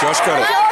Josh got it.